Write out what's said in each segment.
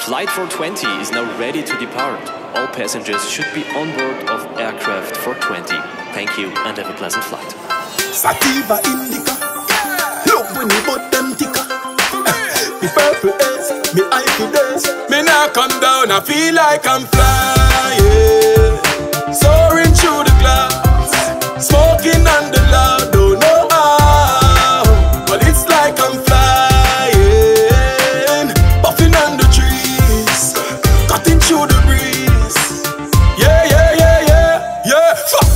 Flight 420 is now ready to depart. All passengers should be on board of aircraft 420. Thank you and have a pleasant flight. Sativa indica, love when you put them ticker. Eh, the purple haze, me eye days. Me now come down, I feel like I'm flying, soaring through the clouds,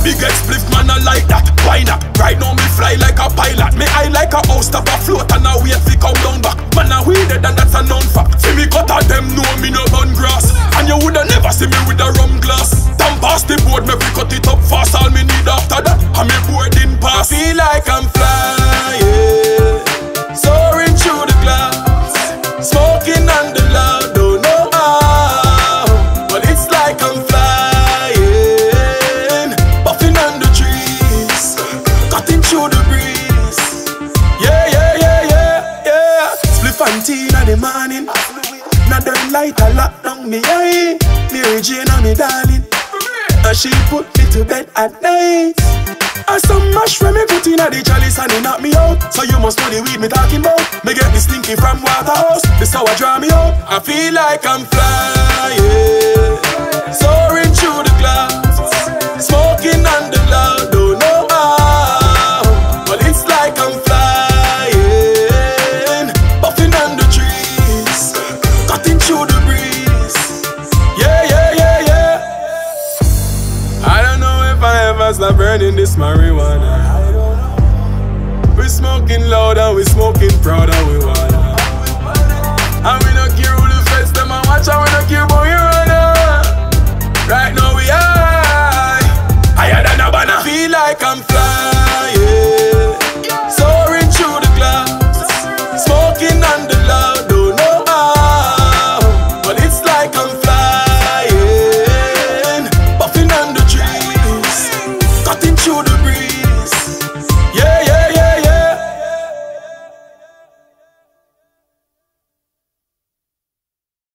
big expliff, man, I like that. Why not? Right now me fly like a pilot. Me eye like a house Not them light a lock down me eye. Mary Jane and me darling. And she put me to bed at night. And some mash when me put in a the chalice and it knock me out. So you must know the weed me talking about. Me get me stinky from Waterhouse. This how I draw me out. I feel like I'm flying, soaring Stop burning this marijuana. We smoking loud and we smoking proud and we wanna. And we no care who the feds them and watch and we no care about your honor. Right now we high, higher than a banner. Feel like I'm flying,